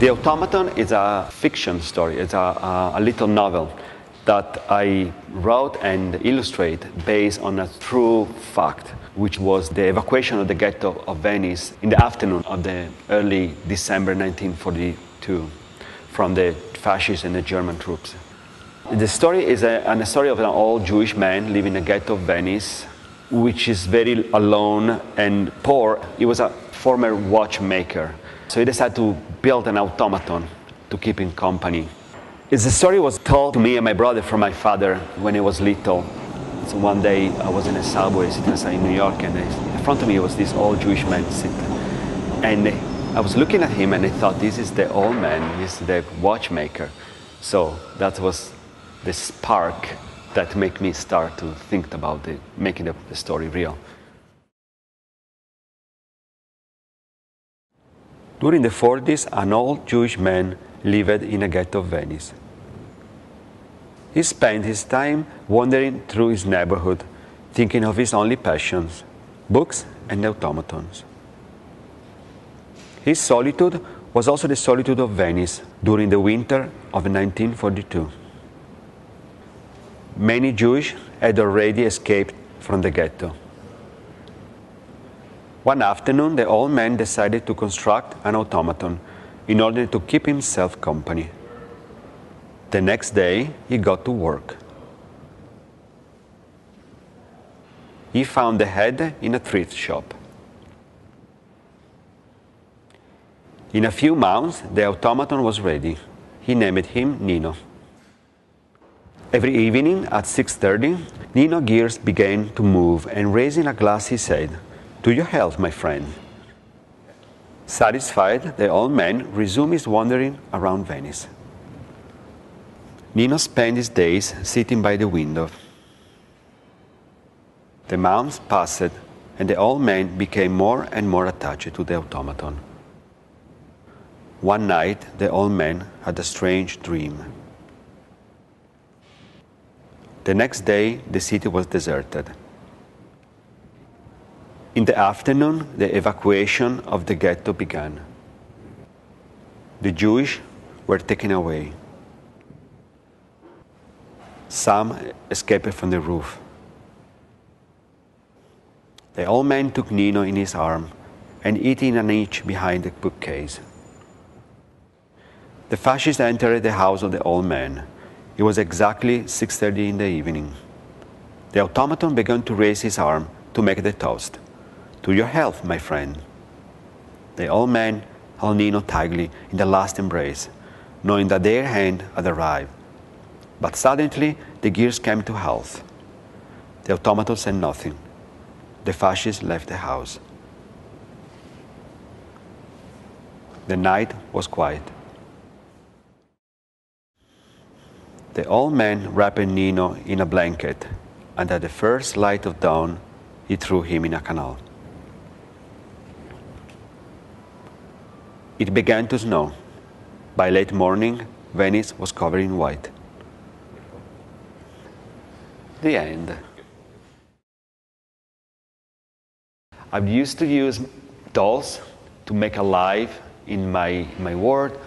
The Automaton is a fiction story. It's a, a, a little novel that I wrote and illustrate based on a true fact, which was the evacuation of the ghetto of Venice in the afternoon of the early December 1942 from the fascists and the German troops. The story is a, a story of an old Jewish man living in the ghetto of Venice, which is very alone and poor. He was a former watchmaker, so he decided to build an automaton to keep him company. The story was told to me and my brother from my father when he was little. So one day I was in a subway sitting in New York, and in front of me was this old Jewish man sitting. And I was looking at him and I thought, this is the old man, he's the watchmaker. So that was the spark that made me start to think about the, making the, the story real. During the 40s, an old Jewish man lived in a ghetto of Venice. He spent his time wandering through his neighborhood, thinking of his only passions books and automatons. His solitude was also the solitude of Venice during the winter of 1942. Many Jews had already escaped from the ghetto. One afternoon, the old man decided to construct an automaton in order to keep himself company. The next day, he got to work. He found the head in a thrift shop. In a few months, the automaton was ready. He named him Nino. Every evening at 6:30, Nino gears began to move, and raising a glass, he said, "To your health, my friend." Satisfied, the old man resumed his wandering around Venice. Nino spent his days sitting by the window. The months passed, and the old man became more and more attached to the automaton. One night, the old man had a strange dream. The next day, the city was deserted. In the afternoon, the evacuation of the ghetto began. The Jewish were taken away. Some escaped from the roof. The old man took Nino in his arm and hid in a niche behind the bookcase. The fascists entered the house of the old man. It was exactly 6:30 in the evening. The automaton began to raise his arm to make the toast. To your health, my friend. The old man held Nino tightly in the last embrace, knowing that their hand had arrived. But suddenly, the gears came to health. The automaton said nothing. The fascists left the house. The night was quiet. The old man wrapped Nino in a blanket, and at the first light of dawn, he threw him in a canal. It began to snow. By late morning, Venice was covered in white. The end. I used to use dolls to make a life in my, my world.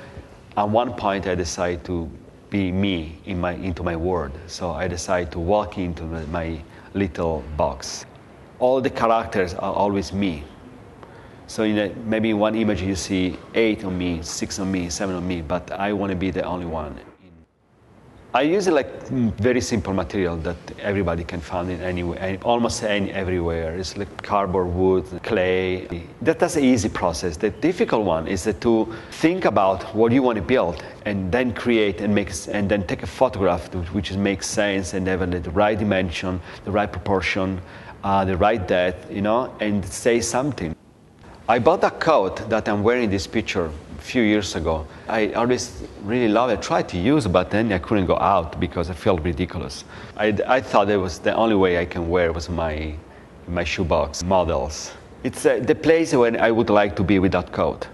At one point, I decided to be me in my, into my world. So I decided to walk into my little box. All the characters are always me. So in a, maybe in one image you see eight on me, six on me, seven on me, but I want to be the only one. I use like very simple material that everybody can find in anywhere, almost any, everywhere. It's like cardboard, wood, clay. That, that's an easy process. The difficult one is to think about what you want to build and then create and make and then take a photograph which makes sense and have the right dimension, the right proportion, uh, the right depth, you know, and say something. I bought a coat that I'm wearing this picture a few years ago. I always really love it. I tried to use it, but then I couldn't go out because I felt ridiculous. I, I thought it was the only way I can wear was my, my shoebox models. It's uh, the place where I would like to be with that coat.